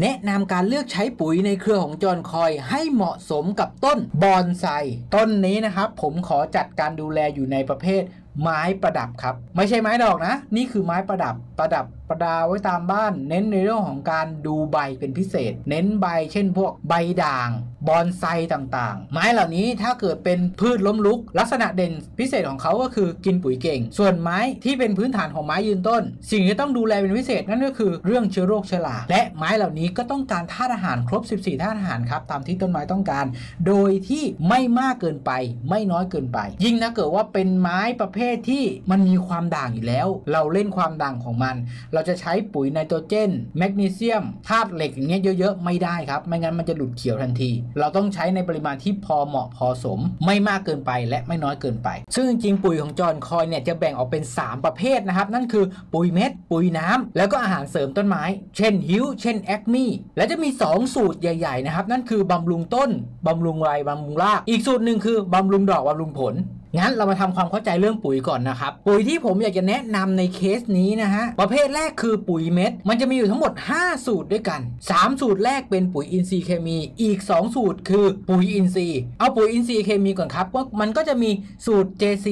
แนะนำการเลือกใช้ปุ๋ยในเครือของจอนคอยให้เหมาะสมกับต้นบอนไซต้นนี้นะครับ ผมขอจัดการดูแลอยู่ในประเภทไม้ประดับครับ ไม่ใช่ไม้ดอกนะ นี่คือไม้ประดับประดับ ประดาไว้ตามบ้าน เน้นในเรื่องของการดูใบเป็นพิเศษ เน้นใบเช่นพวกใบด่างบอนไซต่างๆ ไม้เหล่านี้ถ้าเกิดเป็นพืชล้มลุก ลักษณะเด่นพิเศษของเขาก็คือกินปุ๋ยเก่ง ส่วนไม้ที่เป็นพื้นฐานของไม้ยืนต้น สิ่งที่ต้องดูแลเป็นพิเศษนั่นก็คือเรื่องเชื้อโรคเชื้อราและไม้เหล่านี้ก็ต้องการธาตุอาหารครบ 14ธาตุอาหารครับตามที่ต้นไม้ต้องการ โดยที่ไม่มากเกินไป ไม่น้อยเกินไป ยิ่งถ้าเกิดว่าเป็นไม้ประเภทที่มันมีความด่างอยู่แล้ว เราเล่นความด่างของมัน เราราจะใช้ปุ๋ยไนโตรเจน แมกนีเซียมธาตุเหล็กอย่างเงี้ยเยอะๆ ไม่ได้ครับ ไม่งั้นมันจะหลุดเขียวทันที เราต้องใช้ในปริมาณที่พอเหมาะพอสม ไม่มากเกินไปและไม่น้อยเกินไป ซึ่งจริงๆปุ๋ยของจอห์นคอยเนี่ยจะแบ่งออกเป็น 3 ประเภทนะครับ นั่นคือปุ๋ยเม็ด ปุ๋ยน้ำแล้วก็อาหารเสริมต้นไม้ เช่นฮิวเช่นแอคมี่และจะมี 2 สูตรใหญ่ๆนะครับนั่นคือบำรุงต้นบำรุงไรบำรุงราก อีกสูตรหนึ่งคือบำรุงดอกบำรุงผล งั้นเรามาทำความเข้าใจเรื่องปุ๋ยก่อนนะครับ ปุ๋ยที่ผมอยากจะแนะนำในเคสนี้นะฮะ ประเภทแรกคือปุ๋ยเม็ด มันจะมีอยู่ทั้งหมด 5 สูตรด้วยกัน 3 สูตรแรกเป็นปุ๋ยอินทรีย์เคมี อีก 2 สูตรคือปุ๋ยอินทรีย์ เอาปุ๋ยอินทรีย์เคมีก่อนครับว่ามันก็จะมีสูตร JC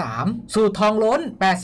633สูตรทองล้น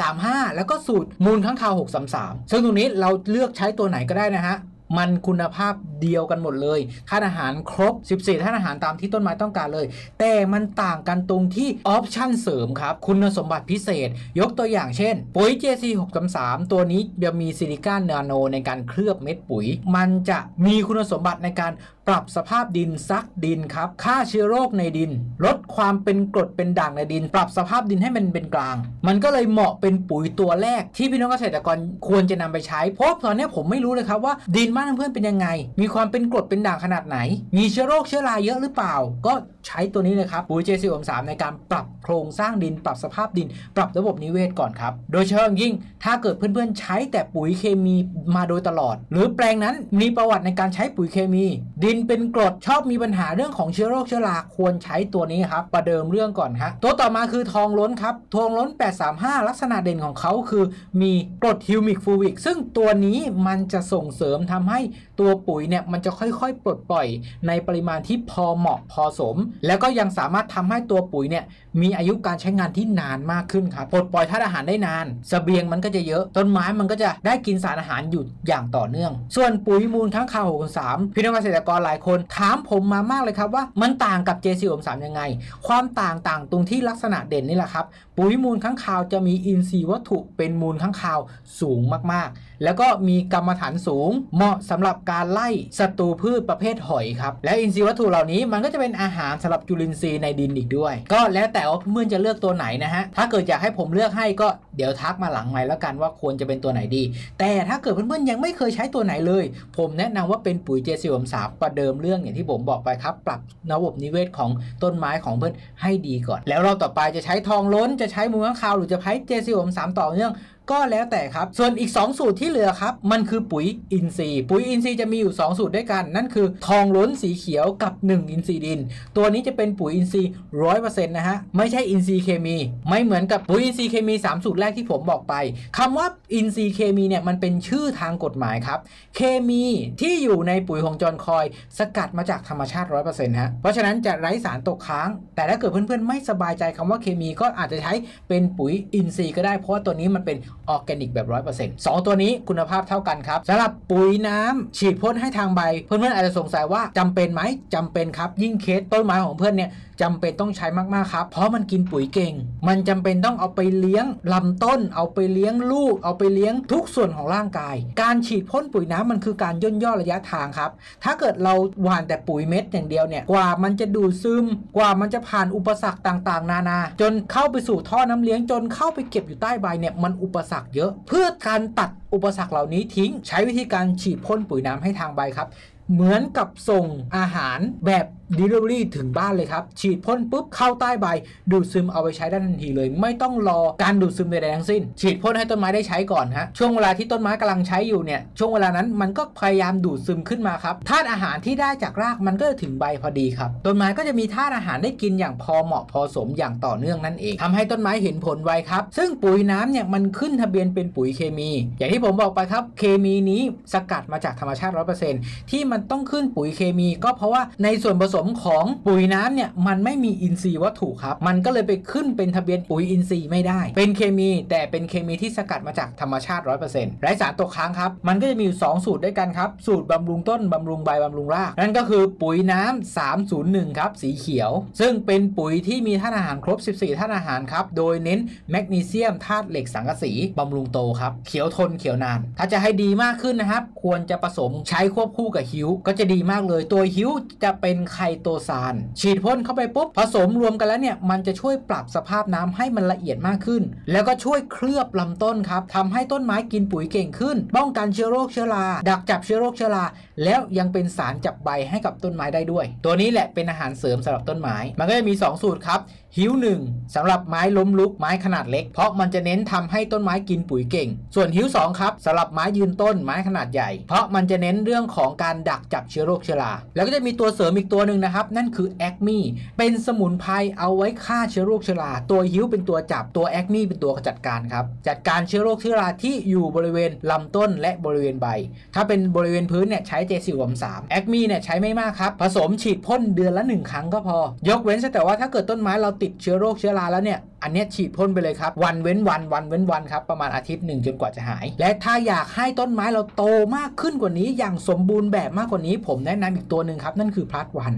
835 แล้วก็สูตรมูลค้างคาว633 ซึ่งตรงนี้เราเลือกใช้ตัวไหนก็ได้นะฮะ มันคุณภาพเดียวกันหมดเลยธาตุอาหารครบ 14ธาตุอาหารตามที่ต้นไม้ต้องการเลย แต่มันต่างกันตรงที่ออปชั่นเสริมครับ คุณสมบัติพิเศษ ยกตัวอย่างเช่น ปุ๋ย JC 633ตัวนี้จะมีซิลิก้านาโนในการเคลือบเม็ดปุ๋ย มันจะมีคุณสมบัติในการ ปรับสภาพดินซักดินครับฆ่าเชื้อโรคในดิน ลดความเป็นกรดเป็นด่างในดิน ปรับสภาพดินให้มันเป็นกลาง มันก็เลยเหมาะเป็นปุ๋ยตัวแรก ที่พี่น้องเกษตรกรควรจะนำไปใช้เพราะตอนนี้ผมไม่รู้เลยครับว่าดินบ้านเพื่อนเป็นยังไง มีความเป็นกรดเป็นด่างขนาดไหน มีเชื้อโรคเชื้อราเยอะหรือเปล่า ก็ใช้ตัวนี้เลยครับปุ๋ย JC 3ในการปรับโครงสร้างดิน ปรับสภาพดิน ปรับระบบนิเวศก่อนครับโดยเฉพาะยิ่งถ้าเกิดเพื่อนๆใช้แต่ปุ๋ยเคมีมาโดยตลอด หรือแปลงนั้นมีประวัติในการใช้ปุ๋ยเคมีดินเป็นกรดชอบมีปัญหาเรื่องของเชื้อโรคเชื้อราควรใช้ตัวนี้ครับ ประเดิมเรื่องก่อนฮะตัวต่อมาคือทองล้นครับ ทองล้น 835 ลักษณะเด่นของเขาคือมีกรดฮิวมิกฟูลวิกซึ่งตัวนี้มันจะส่งเสริมทำให้ตัวปุ๋ยเนี่ยมันจะค่อยๆ ปลดปล่อยในปริมาณที่พอเหมาะพอสม แล้วก็ยังสามารถทำให้ตัวปุ๋ยเนี่ยมีอายุการใช้งานที่นานมากขึ้นครับปลดปล่อยธาตุอาหารได้นานเสบียงมันก็จะเยอะ ต้นไม้มันก็จะได้กินสารอาหารอยู่อย่างต่อเนื่อง ส่วนปุ๋ยมูลค้างคาว63พี่น้องเกษตรกรหลายคนถามผมมามากเลยครับว่ามันต่างกับ JC 63ยังไง ความต่างต่างตรงที่ลักษณะเด่นนี่แหละครับ ปุ๋ยมูลค้างคาวจะมีอินทรีย์วัตถุเป็นมูลค้างคาวสูงมากๆ แล้วก็มีกรรมฐานสูง เหมาะสำหรับการไล่ศัตรูพืชประเภทหอยครับ และอินทรีย์วัตถุเหล่านี้มันก็จะเป็นอาหารสำหรับจุลินทรีย์ในดินอีกด้วย ก็แล้วแต่ว่าเพื่อนจะเลือกตัวไหนนะฮะ ถ้าเกิดอยากให้ผมเลือกให้ก็เดี๋ยวทักมาหลังใหม่แล้วกันว่าควรจะเป็นตัวไหนดี แต่ถ้าเกิดเพื่อนๆยังไม่เคยใช้ตัวไหนเลย ผมแนะนำว่าเป็นปุ๋ยเจสิวมสาประเดิมเรื่องอย่างที่ผมบอกไปครับ ปรับระบบนิเวศของต้นไม้ของเพื่อนให้ดีก่อน แล้วเราต่อไปจะใช้ทองล้นจะใช้มูลค้างคาวหรือจะใช้เจสิโอมสามต่อเนื่อง ก็แล้วแต่ครับ ส่วนอีก 2 สูตรที่เหลือครับ มันคือปุ๋ยอินทรีย์ ปุ๋ยอินทรีย์จะมีอยู่ 2 สูตรด้วยกัน นั่นคือทองล้นสีเขียวกับ 1 อินทรีย์ดิน ตัวนี้จะเป็นปุ๋ยอินทรีย์ร้อยเปอร์เซ็นต์นะฮะ ไม่ใช่อินทรีย์เคมี ไม่เหมือนกับปุ๋ยอินทรีย์เคมี 3 สูตรแรกที่ผมบอกไปคำว่าอินทรีย์เคมีเนี่ยมันเป็นชื่อทางกฎหมายครับ เคมีที่อยู่ในปุ๋ยของจอนคอย สกัดมาจากธรรมชาติ100%ฮะ เพราะฉะนั้นจะไร้สารตกค้าง แต่ถ้าเกิดเพื่อนๆไม่สบายใจคำว่าเคมีก็อาจจะใช้เป็นปุ๋ยอินทรีย์ก็ได้เพราะว่าตัวนี้มันเป็น ออร์แกนิกแบบ100%สองตัวนี้คุณภาพเท่ากันครับสำหรับปุ๋ยน้ำฉีดพ่นให้ทางใบ เพื่อนๆอาจจะสงสัยว่าจำเป็นไหมจำเป็นครับ ยิ่งเคสต้นไม้ของเพื่อนเนี่ย จำเป็นต้องใช้มากๆครับ เพราะมันกินปุ๋ยเก่ง มันจำเป็นต้องเอาไปเลี้ยงลำต้น เอาไปเลี้ยงลูก เอาไปเลี้ยงทุกส่วนของร่างกาย การฉีดพ่นปุ๋ยน้ำมันคือการย่นย่อระยะทางครับ ถ้าเกิดเราหว่านแต่ปุ๋ยเม็ดอย่างเดียวเนี่ย กว่ามันจะดูดซึม กว่ามันจะผ่านอุปสรรคต่างๆ นานา จนเข้าไปสู่ท่อน้ำเลี้ยงจนเข้าไปเก็บอยู่ใต้ใบเนี่ย มันอุปสรรคเยอะ เพื่อการตัดอุปสรรคเหล่านี้ทิ้ง ใช้วิธีการฉีดพ่นปุ๋ยน้ำให้ทางใบครับ เหมือนกับส่งอาหารแบบ Delivery ถึงบ้านเลยครับ ฉีดพ่นปุ๊บเข้าใต้ใบ ดูดซึมเอาไปใช้ได้ทันทีเลย ไม่ต้องรอการดูดซึมใดๆทั้งสิ้น ฉีดพ่นให้ต้นไม้ได้ใช้ก่อนฮะช่วงเวลาที่ต้นไม้กำลังใช้อยู่เนี่ยช่วงเวลานั้นมันก็พยายามดูดซึมขึ้นมาครับธาตุอาหารที่ได้จากรากมันก็จะถึงใบพอดีครับต้นไม้ก็จะมีธาตุอาหารได้กินอย่างพอเหมาะพอสมอย่างต่อเนื่องนั่นเองทำให้ต้นไม้เห็นผลไวครับ ซึ่งปุ๋ยน้ำเนี่ยมันขึ้นทะเบียนเป็นปุ๋ยเคมี อย่างที่ผมผมบอกไปครับ เคมีนี้สกัดมาจากธรรมชาติ 100%ที่มันต้องขึ้นปุ๋ยเคมี ก็เพราะว่าในส่วนผสมมของปุ๋ยน้ำเนี่ยมันไม่มีอินทรีย์วัตถุครับ มันก็เลยไปขึ้นเป็นทะเบียนปุ๋ยอินทรีย์ไม่ได้ เป็นเคมี แต่เป็นเคมีที่สกัดมาจากธรรมชาติ 100%ไร้สารตกค้างครับ มันก็จะมีอยู่ 2 สูตรด้วยกันครับ สูตรบำรุงต้นบำรุงใบบำรุงราก นั่นก็คือปุ๋ยน้ำ301 ครับ สีเขียว ซึ่งเป็นปุ๋ยที่มีธาตุอาหารครบ 14ธาตุอาหารครับ โดยเน้นแมกนีเซียมธาตุเหล็กสังกะสีบำรุงโตครับ เขียวทนเขียวนาน ถ้าจะให้ดีมากขึ้นนะครับ ควรจะผสมใช้ควบคู่กับฮิวก็จะดีมากเลย ตัวฮิวจะเป็นไคโตซาน ฉีดพ่นเข้าไปปุ๊บ ผสมรวมกันแล้วเนี่ยมันจะช่วยปรับสภาพน้ำให้มันละเอียดมากขึ้น แล้วก็ช่วยเคลือบลำต้นครับทำให้ต้นไม้กินปุ๋ยเก่งขึ้น ป้องกันเชื้อโรคเชื้อราดักจับเชื้อโรคเชื้อราแล้วยังเป็นสารจับใบให้กับต้นไม้ได้ด้วย ตัวนี้แหละเป็นอาหารเสริมสำหรับต้นไม้ มันก็จะมี 2 สูตรครับฮิวหนึ่งสำหรับไม้ล้มลุกไม้ขนาดเล็ก เพราะมันจะเน้นทำให้ต้นไม้กินปุ๋ยเก่ง ส่วนฮิว2ครับสำหรับไม้ยืนต้นไม้ขนาดใหญ่ เพราะมันจะเน้นเรื่องของการดักจับเชื้อโรคเชื้อราแล้วก็จะมีตัวเสริมอีกตัวหนึ่งนะครับ นั่นคือแอคมี่เป็นสมุนไพรเอาไว้ฆ่าเชื้อโรคเชื้อราตัวฮิวเป็นตัวจับตัวแอคมี่เป็นตัวจัดการครับ จัดการเชื้อโรคเชื้อราที่อยู่บริเวณลำต้นและบริเวณใบ ถ้าเป็นบริเวณพื้นเนี่ยใช้เจสิวมสามแอคมี่เนี่ยใช้ไม่มากครับ ผสมฉีดพ่นเดือนละ 1 ครั้งก็พอ ยกเว้นแต่ว่าถ้าเกิดต้นไม้เราติดเชื้อโรคเชื้อราแล้วเนี่ย อันนี้ฉีดพ่นไปเลยครับ วันเว้นวันวันเว้นวันครับประมาณอาทิตย์หนึ่งจนกว่าจะหาย และถ้าอยากให้ต้นไม้เราโตมากขึ้นกว่านี้อย่างสมบูรณ์แบบมากกว่านี้ ผมแนะนำอีกตัวหนึ่งครับ นั่นคือพลัดวัน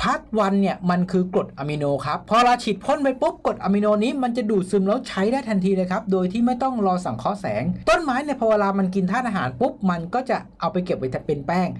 พลัดวันเนี่ยมันคือกรดอะมิโนครับพอเราฉีดพ่นไปปุ๊บกรดอะมิโนนี้มันจะดูดซึมแล้วใช้ได้ทันทีเลยครับโดยที่ไม่ต้องรอสังเคราะห์แสง ต้นไม้เนี่ยพอเวลามันกินธาตุอาหารปุ๊บมันก็จะเอาไปเก็บไว้เป็นแป้ง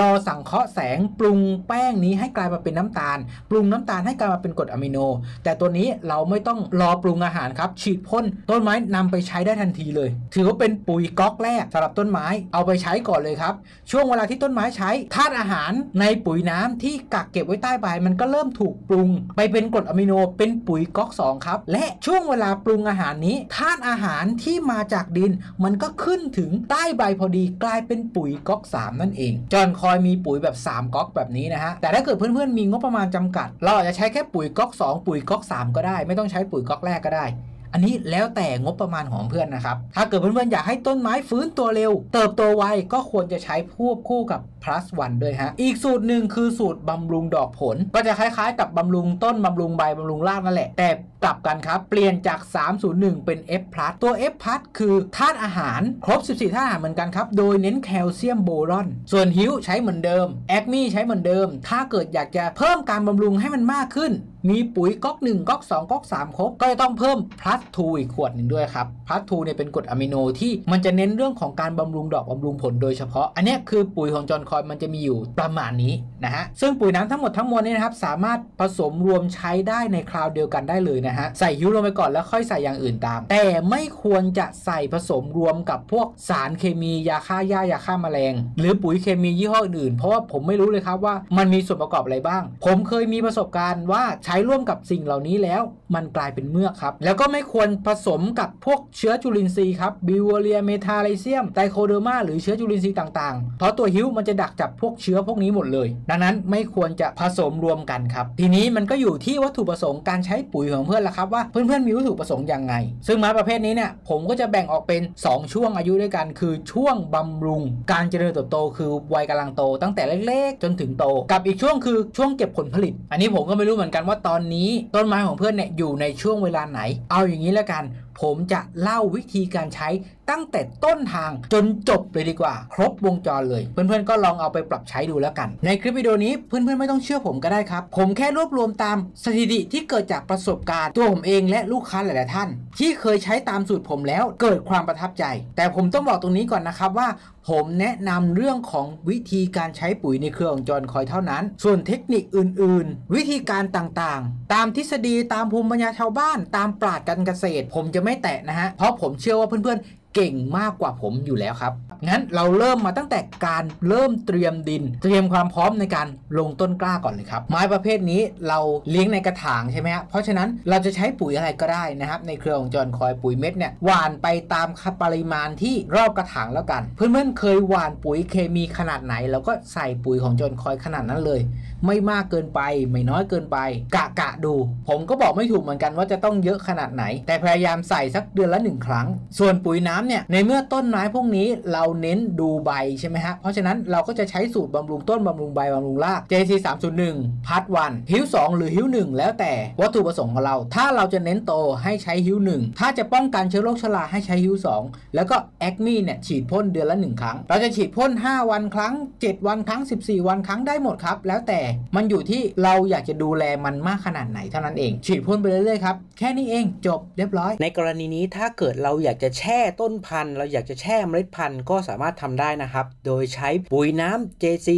รอสังเคราะห์แสงปรุงแป้งนี้ให้กลายมาเป็นน้ำตาล ปรุงน้ำตาลให้กลายมาเป็นกรดอะมิโน แต่ตัวนี้เราไม่ต้องรออปรุงอาหารครับ ฉีดพ่นต้นไม้นำไปใช้ได้ทันทีเลย ถือว่าเป็นปุ๋ยก๊อกแรกสำหรับต้นไม้เอาไปใช้ก่อนเลยครับ ช่วงเวลาที่ต้นไม้ใช้ธาตุอาหารในปุ๋ยน้ำที่กักเก็บไว้ใต้ใบมันก็เริ่มถูกปรุง ไปเป็นกรดอะมิโนเป็นปุ๋ยก๊อก2ครับและช่วงเวลาปรุงอาหารนี้ธาตุอาหารที่มาจากดิน มันก็ขึ้นถึงใต้ใบพอดีกลายเป็นปุ๋ยก๊อก 3 นั่นเอง จอนคอยมีปุ๋ยแบบ 3ก๊อกแบบนี้นะฮะแต่ถ้าเกิดเพื่อนๆมีงบประมาณจำกัด เราอาจจะใช้แค่ปุ๋ยก๊อก 2 ปุ๋ยก๊อก 3 ก็ได้ ไม่ต้องใช้ปุ๋ยก๊อกแรกก็ได้ อันนี้แล้วแต่งบประมาณของเพื่อนนะครับ ถ้าเกิดเพื่อนๆอยากให้ต้นไม้ฟื้นตัวเร็ว เติบโตไวก็ควรจะใช้ควบคู่กับ plus one ด้วยฮะ อีกสูตรหนึ่งคือสูตรบำรุงดอกผล ก็จะคล้ายๆ กับบำรุงต้นบำรุงใบบำรุงรากนั่นแหละ แต่ กลับกันครับ เปลี่ยนจาก 301 เป็น F plus ตัว F plus คือธาตุอาหารครบ 14ธาตุอาหารเหมือนกันครับ โดยเน้นแคลเซียมโบรอน ส่วนฮิวใช้เหมือนเดิมแอคมี่ใช้เหมือนเดิม ถ้าเกิดอยากจะเพิ่มการบำรุงให้มันมากขึ้น มีปุ๋ยก๊อก1ก๊อก2ก๊อก3ครบก็จะต้องเพิ่ม plus 2อีกขวดหนึ่งด้วยครับ plus 2เนี่ยเป็นกรดอะมิโนที่มันจะเน้นเรื่องของการบำรุงดอกบำรุงผลโดยเฉพาะ อันนี้คือปุ๋ยของจอนคอยมันจะมีอยู่ประมาณนี้นะฮะซึ่งปุ๋ยน้ำทั้งหมดทั้งมวลนี้นะครับสามารถผสมรวมใช้ได้ในคราวเดียวกันได้เลยนะฮะ ใส่ฮิวลงไปก่อนแล้วค่อยใส่อย่างอื่นตาม แต่ไม่ควรจะใส่ผสมรวมกับพวกสารเคมียาฆ่าหญ้ายาฆ่าแมลง หรือปุ๋ยเคมียี่ห้ออื่นเพราะว่าผมไม่รู้เลยครับว่ามันมีส่วนประกอบอะไรบ้าง ผมเคยมีประสบการณ์ว่าใช้ร่วมกับสิ่งเหล่านี้แล้ว มันกลายเป็นเมือกครับ แล้วก็ไม่ควรผสมกับพวกเชื้อจุลินทรีย์ครับบิวเวอเรียเมตาไรเซียมไตรโคเดอร์มาหรือเชื้อจุลินทรีย์ต่างๆ เพราะตัวฮิวมันจะดักจับพวกเชื้อพวกนี้หมดเลย ดังนั้นไม่ควรจะผสมรวมกันครับ ทีนี้มันก็อยู่ที่วัตถุประสงค์การใช้ปุ๋ยของเพื่อนละครับว่าเพื่อนๆมีวัตถุประสงค์ยังไง ซึ่งไม้ประเภทนี้เนี่ยผมก็จะแบ่งออกเป็น 2 ช่วงอายุด้วยกัน คือช่วงบำรุง การเจริญเติบโต คือวัยกำลังโต ตั้งแต่เล็กๆ จนถึงโต กับอีกช่วงคือช่วงเก็บผลผลิต อันนี้ผมก็ไม่รู้เหมือนกันว่าตอนนี้ต้นไม้ของเพื่อนเนี่ยอยู่ในช่วงเวลาไหน เอาอย่างนี้แล้วกัน ผมจะเล่าวิธีการใช้ตั้งแต่ต้นทางจนจบเลยดีกว่า ครบวงจรเลย เพื่อนๆก็ลองเอาไปปรับใช้ดูแล้วกัน ในคลิปวิดีโอนี้เพื่อนๆไม่ต้องเชื่อผมก็ได้ครับ ผมแค่รวบรวมตามสถิติที่เกิดจากประสบการณ์ตัวผมเองและลูกค้าหลายๆท่าน ที่เคยใช้ตามสูตรผมแล้วเกิดความประทับใจ แต่ผมต้องบอกตรงนี้ก่อนนะครับว่าผมแนะนำเรื่องของวิธีการใช้ปุ๋ยในเครือของจอนคอยเท่านั้น ส่วนเทคนิคอื่นๆ วิธีการต่างๆ ตามทฤษฎีตามภูมิปัญญาชาวบ้าน ตามปราชญ์การเกษตร ผมจะไม่แตะนะฮะ เพราะผมเชื่อว่าเพื่อนๆเก่งมากกว่าผมอยู่แล้วครับ งั้นเราเริ่มมาตั้งแต่การเริ่มเตรียมดิน เตรียมความพร้อมในการลงต้นกล้าก่อนเลยครับ ไม้ประเภทนี้เราเลี้ยงในกระถางใช่ไหมฮะเพราะฉะนั้นเราจะใช้ปุ๋ยอะไรก็ได้นะครับ ในเครือของจอนคอยปุ๋ยเม็ดเนี่ยหว่านไปตามปริมาณที่รอบกระถางแล้วกัน เพื่อนๆเคยหว่านปุ๋ยเคมีขนาดไหนเราก็ใส่ปุ๋ยของจอนคอยขนาดนั้นเลยไม่มากเกินไป ไม่น้อยเกินไป กะกะดู ผมก็บอกไม่ถูกเหมือนกันว่าจะต้องเยอะขนาดไหน แต่พยายามใส่สักเดือนละหนึ่งครั้ง ส่วนปุ๋ยน้ำเนี่ย ในเมื่อต้นไม้พวกนี้เราเน้นดูใบใช่ไหมฮะ เพราะฉะนั้นเราก็จะใช้สูตรบำรุงต้นบำรุงใบบำรุงราก JC 301พัดวันฮิว2 หรือฮิว1 แล้วแต่วัตถุประสงค์ของเรา ถ้าเราจะเน้นโตให้ใช้ฮิว1 ถ้าจะป้องกันเชื้อโรคชราให้ใช้ฮิว2 แล้วก็แอคมีเนี่ยฉีดพ่นเดือนละ 1 ครั้ง เราจะฉีดพ่น 5 วันครั้ง 7 วันครั้ง 14 วันครั้งได้หมดครับ แล้วแต่มันอยู่ที่เราอยากจะดูแลมันมากขนาดไหนเท่านั้นเอง ฉีดพ่นไปเรื่อยๆครับแค่นี้เองจบเรียบร้อย ในกรณีนี้ถ้าเกิดเราอยากจะแช่ต้นพันธุ์ เราอยากจะแช่เมล็ดพันธุ์ก็สามารถทำได้นะครับ โดยใช้ปุ๋ยน้ำ JC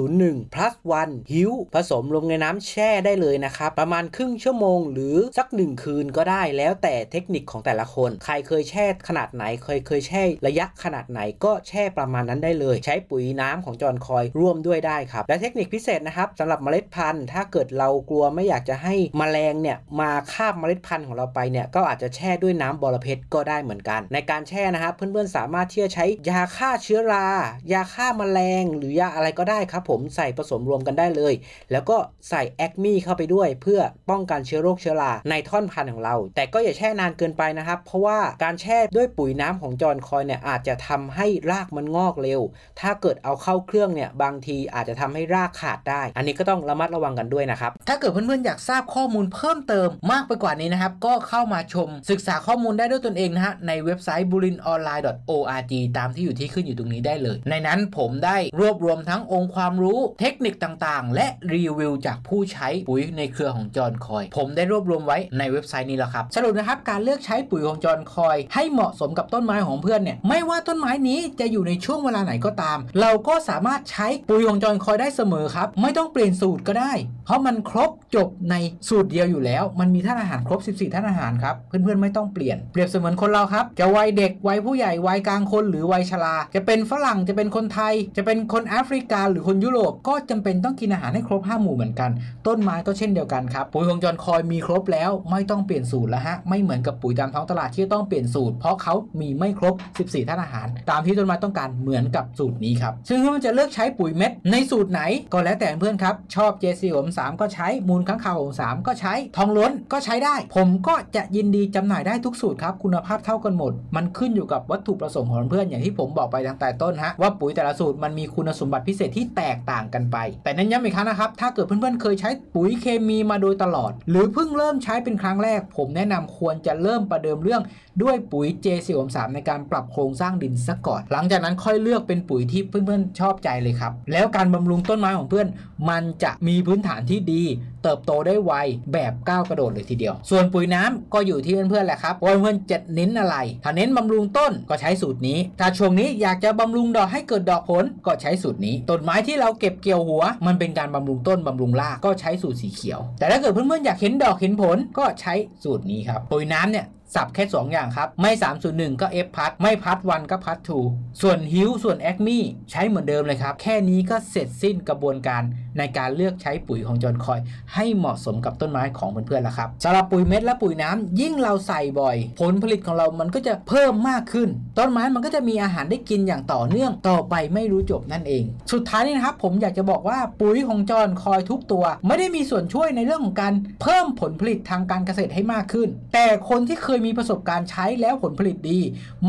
301 plus 1หิวผสมลงในน้ำแช่ได้เลยนะครับ ประมาณครึ่งชั่วโมง หรือสักหนึ่งคืนก็ได้แล้วแต่เทคนิคของแต่ละคน ใครเคยแช่ขนาดไหนเคยเคยแช่ระยะขนาดไหนก็แช่ประมาณนั้นได้เลย ใช้ปุ๋ยน้ำของจอนคอยร่วมด้วยได้ครับ และเทคนิคพิเศษนะครับสำหรับเมล็ดพันธุ์ถ้าเกิดเรากลัวไม่อยากจะให้มแมลงเนี่ยมาคาบเมล็ดพันธุ์ของเราไปเนี่ยก็อาจจะแช่ด้วยน้ำบอระเพ็ดก็ได้เหมือนกัน ในการแช่นะครับเพื่อนๆสามารถที่จะใช้ยาฆ่าเชื้อรา ยาฆ่าแมลง หรือยาอะไรก็ได้ครับผมใส่ผสมรวมกันได้เลย แล้วก็ใส่แอคมีเข้าไปด้วย เพื่อป้องกันเชื้อโรคเชื้อราในท่อนพันธุ์ของเรา แต่ก็อย่าแช่นานเกินไปนะครับ เพราะว่าการแช่ด้วยปุ๋ยน้ำของจอนคอยเนี่ยอาจจะทำให้รากมันงอกเร็ว ถ้าเกิดเอาเข้าเครื่องเนี่ยบางทีอาจจะทำให้รากขาดได้อันนี้ก็ต้องระมัดระวังกันด้วยนะครับ ถ้าเกิดเพื่อนๆอยากทราบข้อมูลเพิ่มเติมมากไปกว่านี้นะครับ ก็เข้ามาชมศึกษาข้อมูลได้ด้วยตนเองนะฮะในเว็บไซต์ burinonline.org ตามที่อยู่ที่ขึ้นอยู่ตรงนี้ได้เลย ในนั้นผมได้รวบรวมทั้งองค์ความรู้เทคนิคต่างๆ และรีวิวจากผู้ใช้ปุ๋ยในเครือของจอห์นคอย ผมได้รวบรวมไว้ในเว็บไซต์นี้แล้วครับสรุปนะครับการเลือกใช้ปุ๋ยของจอห์นคอย ให้เหมาะสมกับต้นไม้ของเพื่อนเนี่ยไม่ว่าต้นไม้นี้จะอยู่ในช่วงเวลาไหนก็ตาม เราก็สามารถใช้ปุ๋ยของจอห์นคอยได้เสมอครับไม่ต้องเปลี่ยนสูตรก็ได้ เพราะมันครบจบในสูตรเดียวอยู่แล้ว มันมีท่านอาหารครบ 14ท่านอาหารครับ เพื่อนๆไม่ต้องเปลี่ยน เปรียบเสมือนคนเราครับ จะวัยเด็ก วัยผู้ใหญ่ วัยกลางคน หรือวัยชรา จะเป็นฝรั่ง จะเป็นคนไทย จะเป็นคนแอฟริกา หรือคนยุโรป ก็จำเป็นต้องกินอาหารให้ครบ 5 หมู่เหมือนกัน ต้นไม้ก็เช่นเดียวกันครับ ปุ๋ยของจอนคอยมีครบแล้ว ไม่ต้องเปลี่ยนสูตรแล้วฮะ ไม่เหมือนกับปุ๋ยตามท้องตลาดที่ต้องเปลี่ยนสูตร เพราะเขามีไม่ครบ 14ท่านอาหาร ตามที่ต้นไม้ต้องการเหมือนกับสูตรนี้ครับ ซึ่งเพื่อนจะเลือกใช้ปุ๋ยเม็ดในสูตรไหนก็แล้วแต่เพื่อนครับชอบ JC ผม3ก็ใช้มูลค้างคาวผม3ก็ใช้ทองล้นก็ใช้ได้ ผมก็จะยินดีจำหน่ายได้ทุกสูตรครับ คุณภาพเท่ากันหมด มันขึ้นอยู่กับวัตถุประสงค์ของเพื่อนอย่างที่ผมบอกไปตั้งแต่ต้นฮะว่าปุ๋ยแต่ละสูตรมันมีคุณสมบัติพิเศษที่แตกต่างกันไป แต่นั้นย้ำอีกครั้งนะครับ ถ้าเกิดเพื่อนๆเคยใช้ปุ๋ยเคมีมาโดยตลอด หรือเพิ่งเริ่มใช้เป็นครั้งแรก ผมแนะนำควรจะเริ่มประเดิมเรื่องด้วยปุ๋ย J43 ในการปรับโครงสร้างดินซะก่อน หลังจากนั้นค่อยเลือกเป็นปุ๋ยที่เพื่อนๆชอบใจเลยครับแล้วการบำรุงต้นไม้ของเพื่อนมัันจะมีพื้นฐานที่ดี เติบโตได้ไวแบบก้าวกระโดดเลยทีเดียว ส่วนปุ๋ยน้ำก็อยู่ที่เพื่อนๆแหละครับว่าเพื่อนจะเน้นอะไร ถ้าเน้นบำรุงต้นก็ใช้สูตรนี้ ถ้าช่วงนี้อยากจะบำรุงดอกให้เกิดดอกผลก็ใช้สูตรนี้ต้นไม้ที่เราเก็บเกี่ยวหัว มันเป็นการบำรุงต้นบำรุงรากก็ใช้สูตรสีเขียว แต่ถ้าเกิดเพื่อนๆอยากเห็นดอกเห็นผลก็ใช้สูตรนี้ครับปุ๋ยน้ำเนี่ยสับแค่ 2 อย่างครับ ไม่ 301 ก็ F พัดไม่พัดวันก็พัดทูส่วนฮิวส่วนแอคมี่ใช้เหมือนเดิมเลยครับ แค่นี้ก็เสร็จสิ้นกระบวนการ ในการเลือกใช้ปุ๋ยของจอนคอย ให้เหมาะสมกับต้นไม้ของเพื่อนๆแล้วครับสำหรับปุ๋ยเม็ดและปุ๋ยน้ำยิ่งเราใส่บ่อย ผลผลิตของเรามันก็จะเพิ่มมากขึ้น ต้นไม้มันก็จะมีอาหารได้กินอย่างต่อเนื่องต่อไปไม่รู้จบนั่นเอง สุดท้ายนี่นะครับผมอยากจะบอกว่าปุ๋ยของจอนคอยทุกตัว ไม่ได้มีส่วนช่วยในเรื่องของการเพิ่มผลผลิตทางการเกษตรให้มากขึ้น แต่คนที่เคยมีประสบการณ์ใช้แล้วผลผลิตดี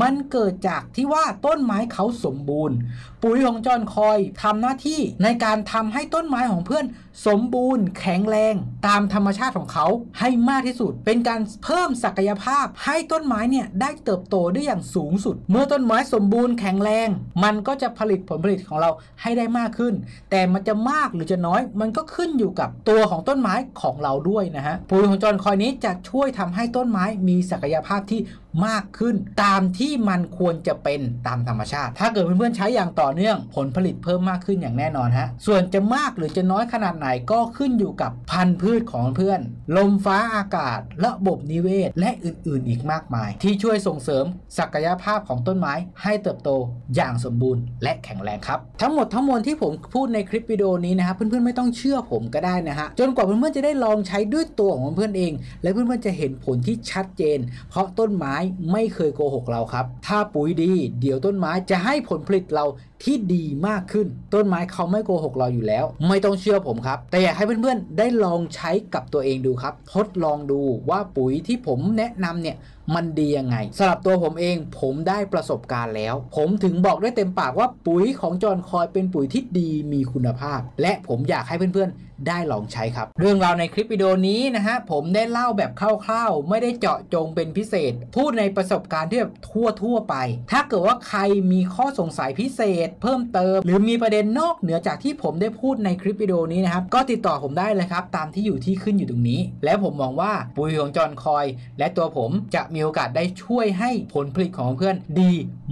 มันเกิดจากที่ว่าต้นไม้เขาสมบูรณ์ ปุ๋ยของจอนคอยทำหน้าที่ในการทำให้ต้นไม้ของเพื่อนสมบูรณ์แข็งแรงตามธรรมชาติของเขาให้มากที่สุด เป็นการเพิ่มศักยภาพให้ต้นไม้เนี่ยได้เติบโตได้อย่างสูงสุด เมื่อต้นไม้สมบูรณ์แข็งแรง มันก็จะผลิตผลผลิตของเราให้ได้มากขึ้น แต่มันจะมากหรือจะน้อย มันก็ขึ้นอยู่กับตัวของต้นไม้ของเราด้วยนะฮะปุ๋ยของจอนคอยนี้จะช่วยทำให้ต้นไม้มีศักยภาพที่ มากขึ้น ตามที่มันควรจะเป็นตามธรรมชาติ ถ้าเกิดเพื่อนๆใช้อย่างต่อเนื่องผลผลิตเพิ่มมากขึ้นอย่างแน่นอนฮะส่วนจะมากหรือจะน้อยขนาดไหนก็ขึ้นอยู่กับพันธุ์พืชของเพื่อน ลมฟ้าอากาศ ระบบนิเวศ และอื่นๆ อีกมากมาย ที่ช่วยส่งเสริมศักยภาพของต้นไม้ให้เติบโตอย่างสมบูรณ์ และแข็งแรงครับ ทั้งหมดทั้งมวลที่ผมพูดในคลิปวิดีโอนี้นะครับเพื่อนๆไม่ต้องเชื่อผมก็ได้นะฮะจนกว่าเพื่อนๆจะได้ลองใช้ด้วยตัวของเพื่อนเอง และเพื่อนๆจะเห็นผลที่ชัดเจน เพราะต้นไม้ไม่เคยโกหกเราครับ ถ้าปุ๋ยดี เดี๋ยวต้นไม้จะให้ผลผลิตเรา ที่ดีมากขึ้น ต้นไม้เขาไม่โกหกเราอยู่แล้ว ไม่ต้องเชื่อผมครับ แต่อยากให้เพื่อนๆ ได้ลองใช้กับตัวเองดูครับ ทดลองดูว่าปุ๋ยที่ผมแนะนำเนี่ยมันดียังไงสำหรับตัวผมเองผมได้ประสบการณ์แล้ว ผมถึงบอกได้เต็มปากว่าปุ๋ยของจอนคอยเป็นปุ๋ยที่ดีมีคุณภาพ และผมอยากให้เพื่อนๆ ได้ลองใช้ครับ เรื่องราวในคลิปวิดีโอนี้นะฮะผมได้เล่าแบบคร่าวๆ ไม่ได้เจาะจงเป็นพิเศษ พูดในประสบการณ์ที่แบบทั่วๆไป ถ้าเกิดว่าใครมีข้อสงสัยพิเศษเพิ่มเติม หรือมีประเด็นนอกเหนือจากที่ผมได้พูดในคลิปวิดีโอนี้นะครับ ก็ติดต่อผมได้เลยครับ ตามที่อยู่ที่ขึ้นอยู่ตรงนี้ และผมมองว่าปุ๋ยของจอห์นคอย และตัวผมจะมีโอกาสได้ช่วยให้ผลผลิตของเพื่อนดี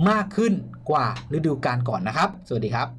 มากขึ้นกว่าฤดูกาลก่อนนะครับ สวัสดีครับ